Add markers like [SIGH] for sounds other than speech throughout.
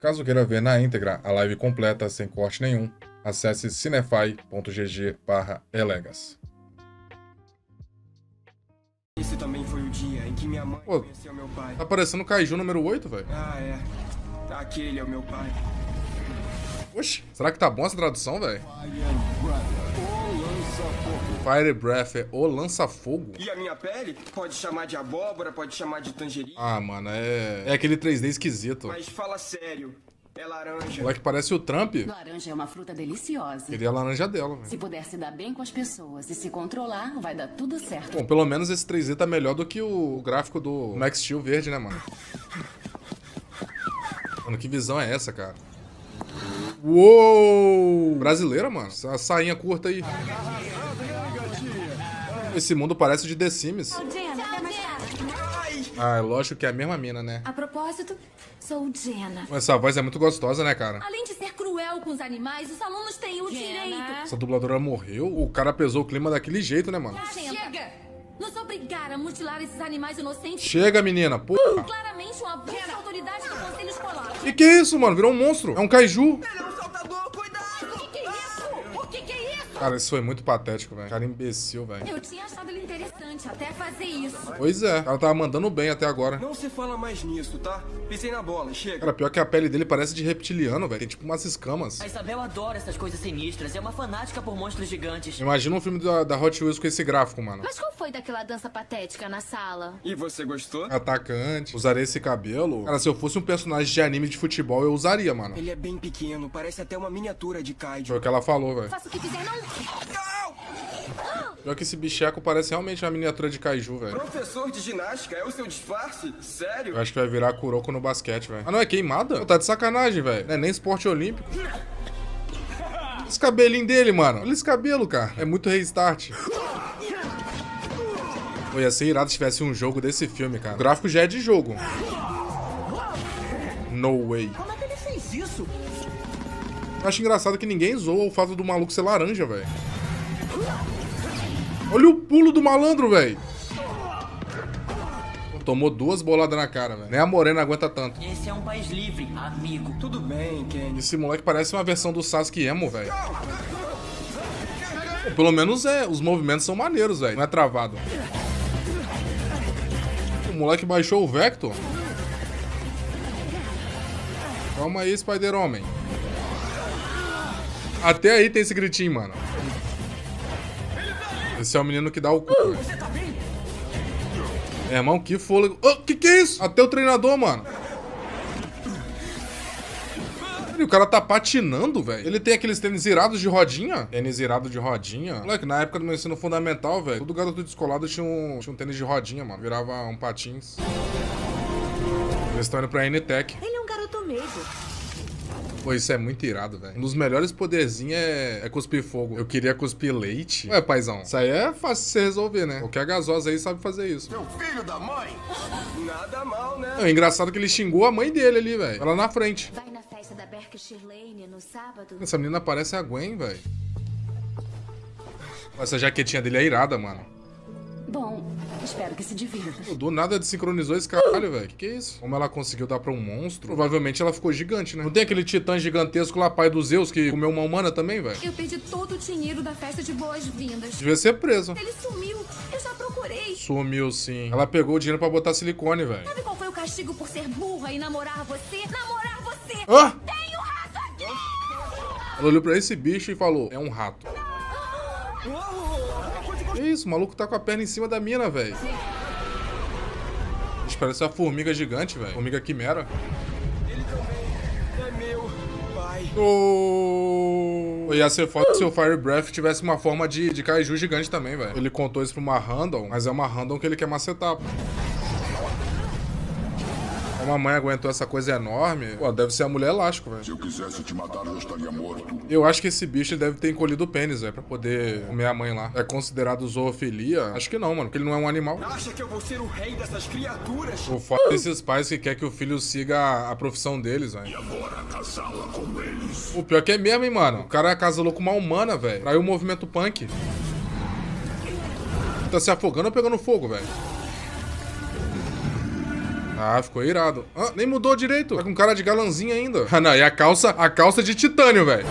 Caso queira ver na íntegra a live completa sem corte nenhum, acesse cinefy.gg elegas. Esse também foi o dia em que minha mãe Pô, conheceu meu pai. Tá parecendo o Kaiju número 8, velho. Ah, é. Aquele é o meu pai. Oxi, será que tá bom essa tradução, velho? Fire Breath é o lança-fogo? E a minha pele? Pode chamar de abóbora, pode chamar de tangerina. Ah, mano, é. É aquele 3D esquisito. Mas fala sério. É laranja. O moleque parece o Trump. Laranja é uma fruta deliciosa. Queria a laranja dela, velho. Se puder se dar bem com as pessoas e se controlar, vai dar tudo certo. Bom, pelo menos esse 3D tá melhor do que o gráfico do Max Steel verde, né, mano? Mano, que visão é essa, cara? Uou! Brasileira, mano. Essa sainha curta aí. Esse mundo parece de The Sims. Jenna, até mais tarde. Ah, é lógico que é a mesma mina, né? A propósito, sou Jenna. Essa voz é muito gostosa, né, cara? Além de ser cruel com os animais, os alunos têm o direito. Essa dubladora morreu, o cara pesou o clima daquele jeito, né, mano? Chega! Nos obrigar a mutilar esses animais inocentes Chega, menina, porra. claramente um abuso da autoridade do conselho escolar. Que que é isso, mano? Virou um monstro. É um kaiju. Ele Cara, isso foi muito patético, velho. Cara imbecil, velho. Eu tinha achado ele interessante até fazer isso. Pois é, ela tava mandando bem até agora. Não se fala mais nisso, tá? Pisei na bola, chega. Cara, pior que a pele dele parece de reptiliano, velho. Tem tipo umas escamas. A Isabel adora essas coisas sinistras. É uma fanática por monstros gigantes. Imagina um filme da, da Hot Wheels com esse gráfico, mano. Mas qual foi daquela dança patética na sala? E você gostou? Atacante, usaria esse cabelo. Cara, se eu fosse um personagem de anime de futebol, eu usaria, mano. Ele é bem pequeno, parece até uma miniatura de Kaiju. Foi o que ela falou, velho. Faça o que quiser, não. Pior que esse bicheco parece realmente uma miniatura de kaiju, velho. Professor de ginástica é o seu disfarce? Sério? Eu acho que vai virar Kuroko no basquete, velho. Ah, não, é queimada? Pô, tá de sacanagem, velho. Não é nem esporte olímpico. Esse cabelinho dele, mano. Olha esse cabelo, cara. É muito restart. Pô, ia ser irado se tivesse um jogo desse filme, cara. O gráfico já é de jogo. No way. Como é que ele fez isso? Acho engraçado que ninguém zoa o fato do maluco ser laranja, velho. Olha o pulo do malandro, velho. Tomou duas boladas na cara, velho. Nem a morena aguenta tanto. Esse é um país livre, amigo. Tudo bem, Kenny. Esse moleque parece uma versão do Sasuke Emo, velho. Pelo menos é, os movimentos são maneiros, velho. Não é travado. O moleque baixou o Vector. Calma aí, Spider-Homem. Até aí tem esse gritinho, mano. Esse é o menino que dá o cu. velho. É, irmão, que fôlego. Ô, que que é isso? Até o treinador, mano. E o cara tá patinando, velho. Ele tem aqueles tênis irados de rodinha. Tênis irado de rodinha. Moleque, na época do meu ensino fundamental, velho, todo garoto descolado tinha um, tinha um tênis de rodinha, mano. Virava um patins. Eles estão indo pra NTEC. Ele é um garoto mesmo. Pô, isso é muito irado, velho. Um dos melhores poderzinhos é, é cuspir fogo. Eu queria cuspir leite. Ué, paizão, isso aí é fácil de você resolver, né? Qualquer gasosa aí sabe fazer isso. Seu filho da mãe? Nada mal, né? É engraçado que ele xingou a mãe dele ali, velho. Ela na frente. Vai na festa da Berkshire Lane no sábado? Essa menina parece a Gwen, velho. Essa jaquetinha dele é irada, mano. Bom, espero que se divirta. Do nada desincronizou esse caralho, velho. Que que é isso? Como ela conseguiu dar pra um monstro? Provavelmente ela ficou gigante, né? Não tem aquele titã gigantesco lá, pai dos Zeus, que comeu uma humana também, velho? Eu perdi todo o dinheiro da festa de boas-vindas. Devia ser preso. Ele sumiu. Eu já procurei. Sumiu sim. Ela pegou o dinheiro pra botar silicone, velho. Sabe qual foi o castigo por ser burra e namorar você? Namorar você! Ah! Tem um rato aqui! Ela olhou pra esse bicho e falou: É um rato. Que isso? O maluco tá com a perna em cima da mina, velho. Isso parece uma formiga gigante, velho. Formiga quimera. Ele também é meu pai. Oh! Ia ser foda se o Fire Breath tivesse uma forma de, de kaiju gigante também, velho. Ele contou isso pra uma random, mas é uma random que ele quer macetar. pô. Como a mãe aguentou essa coisa enorme, pô, deve ser a mulher elástico, velho. Se eu quisesse te matar, eu estaria morto. Eu acho que esse bicho deve ter encolhido o pênis, velho, pra poder comer a mãe lá. É considerado zoofilia? Acho que não, mano, porque ele não é um animal. Acha que eu vou ser o rei dessas criaturas? O foda desses pais que quer que o filho siga a, a profissão deles, velho. Agora casá-la com eles. O pior que é mesmo, hein, mano. O cara casalou com uma humana, velho. Traiu o movimento punk. Tá se afogando ou pegando fogo, velho? Ah, ficou irado. Ah, nem mudou direito. Tá com cara de galãzinho ainda. [LAUGHS] Ah, não. E a calça, a calça de titânio, velho.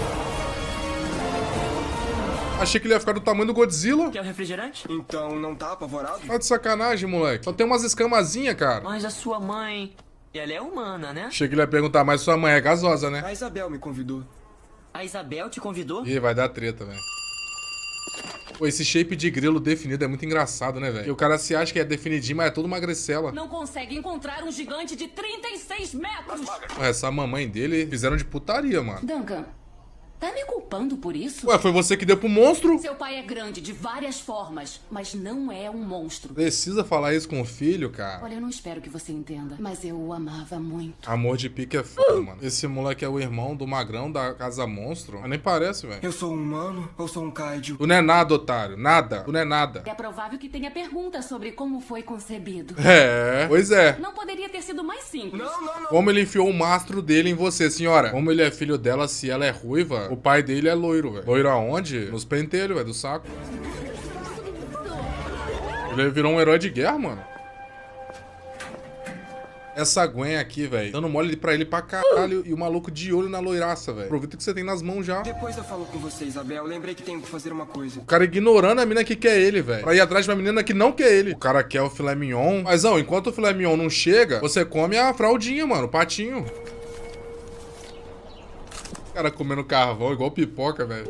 Achei que ele ia ficar do tamanho do Godzilla. Quer o refrigerante? Então não tá apavorado? Tá de sacanagem, moleque. Só tem umas escamazinhas, cara. Mas a sua mãe. Ela é humana, né? Achei que ele ia perguntar, mas sua mãe é gasosa, né? A Isabel me convidou. A Isabel te convidou? Ih, vai dar treta, velho. Pô, esse shape de grilo definido é muito engraçado, né, velho? E o cara se acha que é definidinho, mas é tudo magricela. Não consegue encontrar um gigante de 36 metros. Pô, essa mamãe dele fizeram de putaria, mano. Duncan, tá me culpando por isso? Ué, foi você que deu pro monstro? Seu pai é grande de várias formas, mas não é um monstro. Precisa falar isso com o filho, cara. Olha, eu não espero que você entenda, mas eu o amava muito. Amor de pique é foda, mano. Esse moleque é o irmão do magrão da Casa Monstro. Mas nem parece, velho. Eu sou um humano ou sou um kaiju? Tu não é nada, otário. Nada. Tu não é nada. É provável que tenha perguntas sobre como foi concebido. É, pois é. Não poderia ter sido mais simples. Não, não, não. Como ele enfiou o mastro dele em você, senhora? Como ele é filho dela, se ela é ruiva, o pai dele é loiro, velho. Loiro aonde? Nos pentelhos, velho, do saco. Ele virou um herói de guerra, mano. Essa Gwen aqui, velho, dando mole pra ele pra caralho e o maluco de olho na loiraça, velho. Aproveita que você tem nas mãos já. Depois eu falo com você, Isabel. Lembrei que tenho que fazer uma coisa. O cara ignorando a mina que quer ele, velho. Pra ir atrás de uma menina que não quer ele. O cara quer o filé mignon. Mas, não, enquanto o filé mignon não chega, você come a fraldinha, mano, o patinho. Cara comendo carvão igual pipoca, velho.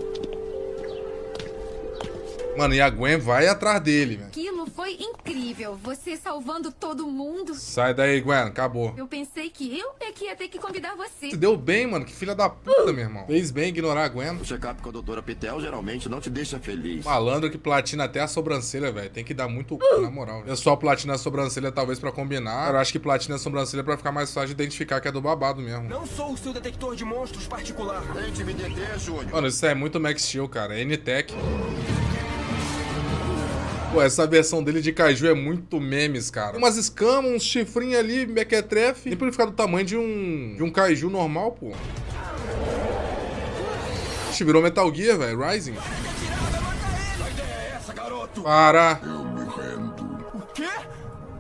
Mano, e a Gwen vai atrás dele, velho. Aquilo foi incrível. Você salvando todo mundo. Sai daí, Gwen, acabou. Eu pensei que eu é que ia ter que convidar você. Se deu bem, mano. Que filha da puta, meu irmão. Fez bem ignorar a Gwen. O check-up com a doutora Pitel geralmente não te deixa feliz. Malandro que platina até a sobrancelha, velho. Tem que dar muito cu, na moral. Eu só platina a sobrancelha, talvez, pra combinar. Eu acho que platina a sobrancelha pra ficar mais fácil de identificar que é do babado mesmo. Não sou o seu detector de monstros particular. Tente me deter, Júnior. Mano, isso é muito Max Steel, cara. É N-Tech. Pô, essa versão dele de Kaiju é muito memes, cara. Umas escamas, uns chifrinhos ali, mequetrefe. Ele ficar do tamanho de um, de um Kaiju normal, pô. Ixi, virou Metal Gear, velho. Rising. Para.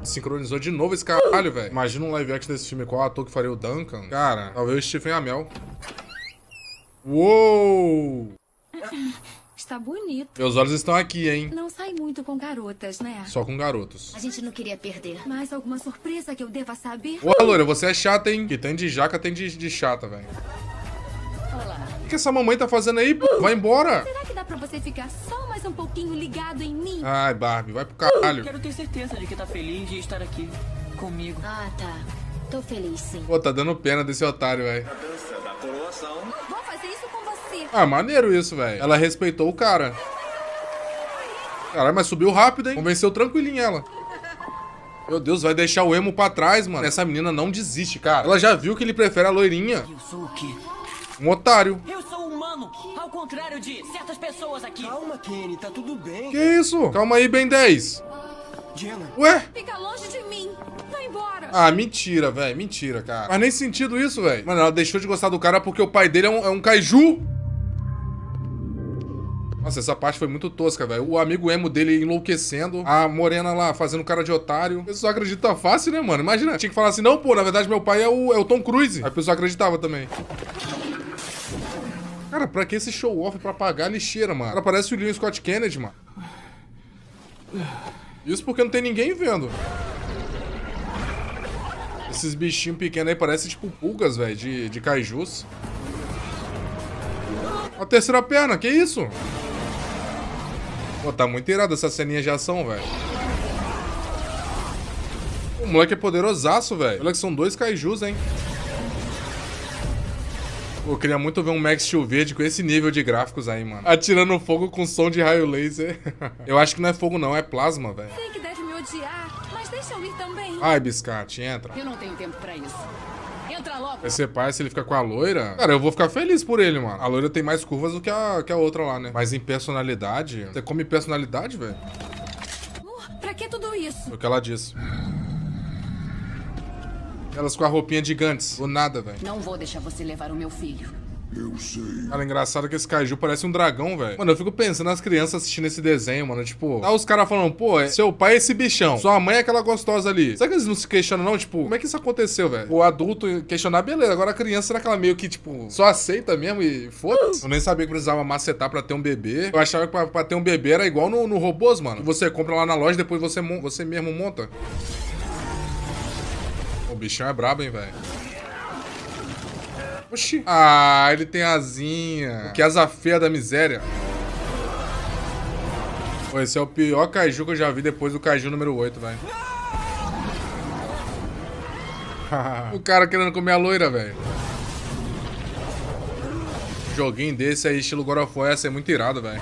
O? Sincronizou de novo esse caralho, velho. Imagina um live action desse filme. Qual ator que faria o Duncan? Cara, talvez o Stephen Amell. Uou! Está bonito. Meus olhos estão aqui, hein? Não sai muito com garotas, né? Só com garotos. A gente não queria perder. Mais alguma surpresa que eu deva saber? Ô, loira, você é chata, hein? Que tem de jaca, tem de, de chata, velho. Olá. O que, que essa mamãe tá fazendo aí, pô? Vai embora. Será que dá pra você ficar só mais um pouquinho ligado em mim? Ai, Barbie, vai pro caralho. Quero ter certeza de que tá feliz de estar aqui comigo. Ah, tá. Tô feliz, sim. Pô, tá dando pena desse otário, velho. Vou fazer isso com você. Ah, maneiro isso, velho. Ela respeitou o cara. Caralho, mas subiu rápido, hein? Convenceu tranquilinho ela. Meu Deus, vai deixar o emo pra trás, mano. Essa menina não desiste, cara. Ela já viu que ele prefere a loirinha. Eu sou o quê? Um otário. Eu sou humano, ao contrário de certas pessoas aqui. Calma, Kenny. Tá tudo bem. Que isso? Calma aí, Ben 10. Jenna, Ué? Fica longe de mim. Vai embora. Ah, mentira, velho. Mentira, cara. Faz nem sentido isso, velho. Mano, ela deixou de gostar do cara porque o pai dele é um, é um kaiju. Nossa, essa parte foi muito tosca, velho. O amigo emo dele enlouquecendo, a morena lá fazendo cara de otário. A pessoa acredita fácil, né, mano? Imagina, tinha que falar assim, não, pô, na verdade meu pai é o, é o Tom Cruise. Aí a pessoa acreditava também. Cara, pra que esse show-off pra pagar a lixeira, mano? Parece o Leon Scott Kennedy, mano. Isso porque não tem ninguém vendo. Esses bichinhos pequenos aí parecem tipo pulgas, velho, de, de kaijus. A terceira perna, que isso? Pô, tá muito irado essa ceninha de ação, velho. O moleque é poderosaço, velho. Olha que são dois kaijus, hein? Pô, eu queria muito ver um Max Steel verde com esse nível de gráficos aí, mano. Atirando fogo com som de raio laser. [LAUGHS] eu acho que não é fogo não, é plasma, velho. Sei que deve me odiar, mas deixa eu ir também. Ai, biscate, entra. Eu não tenho tempo pra isso. Entra logo. Vai ser pai se ele ficar com a loira? Cara, eu vou ficar feliz por ele, mano. A loira tem mais curvas do que a, que a outra lá, né? Mas em personalidade... Você come personalidade, velho? Uh, pra que tudo isso? Foi o que ela disse. Elas com a roupinha gigantes. Do nada, velho. Não vou deixar você levar o meu filho. Eu sei. Cara, engraçado que esse Kaiju parece um dragão, velho. Mano, eu fico pensando nas crianças assistindo esse desenho, mano. Tipo, tá os caras falando, pô, é- seu pai é esse bichão, sua mãe é aquela gostosa ali. Será que eles não se questionam, não? Tipo, como é que isso aconteceu, velho? O adulto questionar, beleza. Agora a criança, será que ela meio que, tipo, só aceita mesmo e foda-se? Eu nem sabia que precisava macetar pra ter um bebê. Eu achava que pra, pra ter um bebê era igual no, no robôs, mano. Você compra lá na loja depois você, você mesmo monta. O bichão é brabo, hein, velho. Oxi. Ah, ele tem asinha. Que asa feia da miséria. Pô, esse é o pior kaiju que eu já vi depois do kaiju número 8, velho. [LAUGHS] o cara querendo comer a loira, velho. Joguinho desse aí, estilo God of War, ia ser muito irado, velho.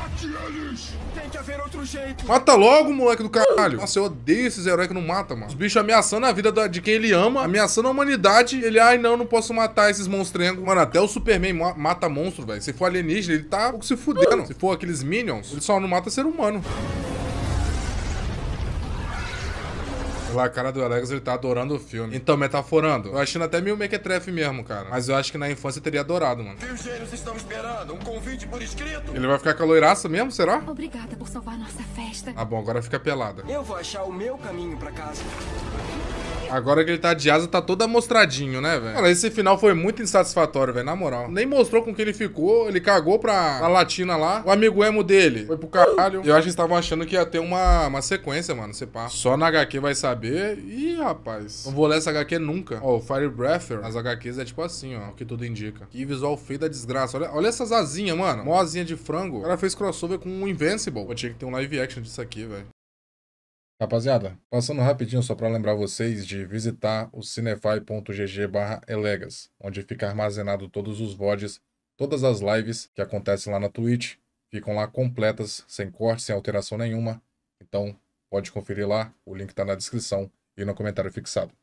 Mata logo, moleque do caralho. Nossa, eu odeio esses heróis que não matam, mano. Os bichos ameaçando a vida da- de quem ele ama, ameaçando a humanidade. Ele, ai não, não posso matar esses monstrengos. Mano, até o Superman ma- mata monstro, velho. Se for alienígena, ele tá um pouco se fudendo. Se for aqueles Minions, ele só não mata ser humano. Pela cara do Alex, ele tá adorando o filme. Então, metaforando, eu achando até meio mequetrefe mesmo, cara. Mas eu acho que na infância teria adorado, mano. E os gênios estão esperando um convite por escrito. Ele vai ficar com a loiraça mesmo, será? Obrigada por salvar nossa festa. Ah, bom, agora fica pelada. Eu vou achar o meu caminho pra casa. Agora que ele tá de asa, tá todo amostradinho, né, velho? Cara, esse final foi muito insatisfatório, velho, na moral. Nem mostrou com que ele ficou, ele cagou pra, pra latina lá. O amigo emo dele foi pro caralho. Eu acho que eles estavam achando que ia ter uma, uma sequência, mano, se pá. Só na HQ vai saber. Ih, rapaz. Não vou ler essa HQ nunca. Ó, o Fire Breather, as HQs é tipo assim, ó, o que tudo indica. Que visual feio da desgraça. Olha, olha essas asinhas, mano. Mó asinha de frango. O cara fez crossover com o Invincible. Pô, tinha que ter um live action disso aqui, velho. Rapaziada, passando rapidinho só para lembrar vocês de visitar o cinefy.gg elegas, onde fica armazenado todos os VODs, todas as lives que acontecem lá na Twitch, ficam lá completas, sem corte, sem alteração nenhuma. Então, pode conferir lá, o link tá na descrição e no comentário fixado.